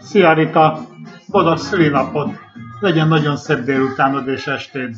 Szia Rita! Boldog szülinapot! Legyen nagyon szép délutánod és estéd!